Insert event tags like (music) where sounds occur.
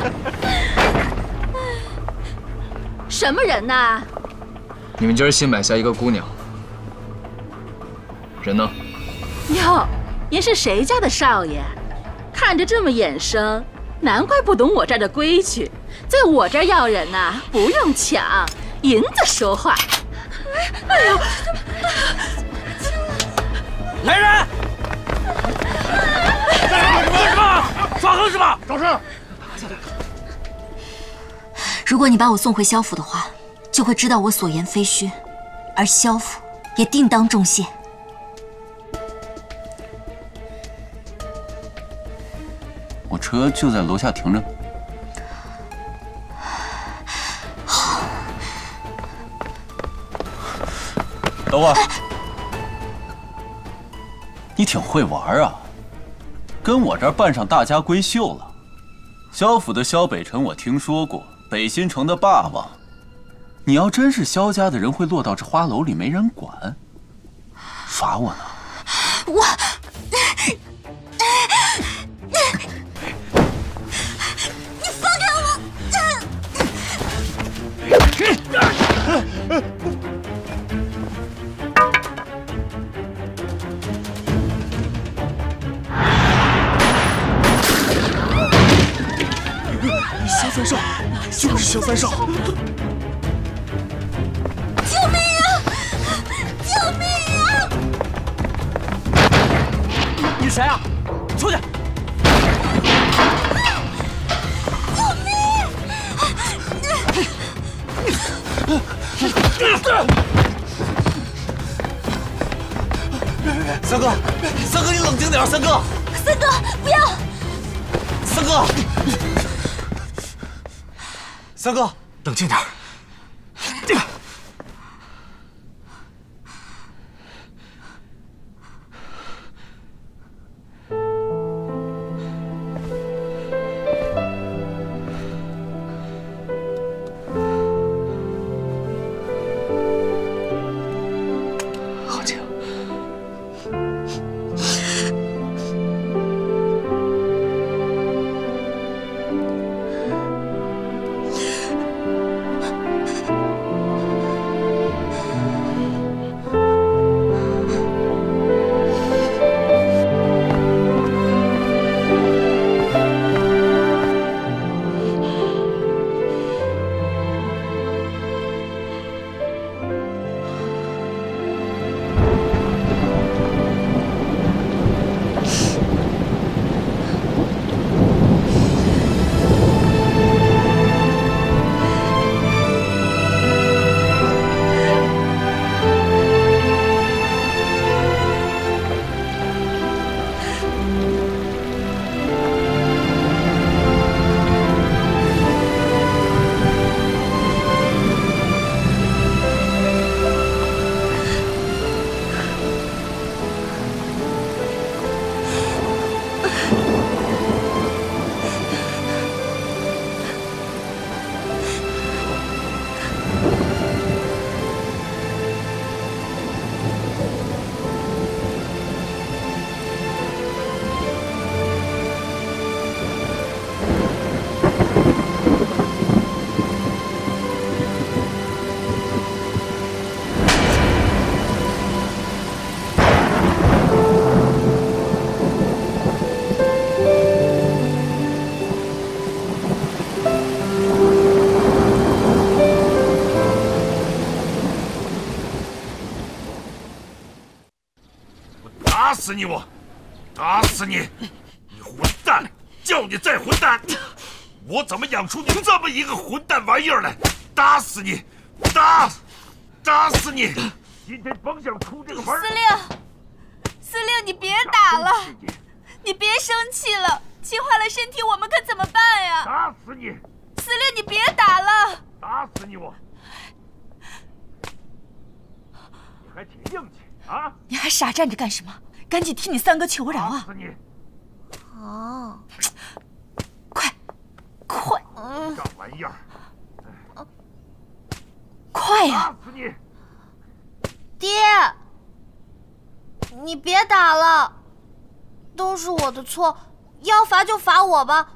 (laughs) 什么人呐？你们今儿新买下一个姑娘，人呢？哟，您是谁家的少爷？看着这么眼生，难怪不懂我这儿的规矩。在我这儿要人呐，不用抢，银子说话。哎呦，来人！干什么？耍横是吧？找事！如果你把我送回萧府的话，就会知道我所言非虚，而萧府也定当重谢。我车就在楼下停着。好。等会儿，你挺会玩啊，跟我这儿扮上大家闺秀了。萧府的萧北辰我听说过，北新城的霸王。你要真是萧家的人，会落到这花楼里没人管，罚我呢？我。三少，就是萧三少！救命啊！救命啊！你谁啊？出去！救命！三哥，三哥，你冷静点，三哥！三哥，不要！三哥！三哥，冷静点。打死你！我打死你！你混蛋！叫你再混蛋！我怎么养出你这么一个混蛋玩意儿来？打死你！打！打死你！今天甭想出这个门！司令，司令，你别打了，你别生气了，气坏了身体，我们可怎么办呀？打死你！司令，你别打了！打死你！我！你还挺硬气啊！你还傻站着干什么？赶紧替你三哥求饶啊！打死你！哦，快，快！这玩意儿！快呀！死你！爹，你别打了，都是我的错，要罚就罚我吧，